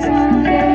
Yes.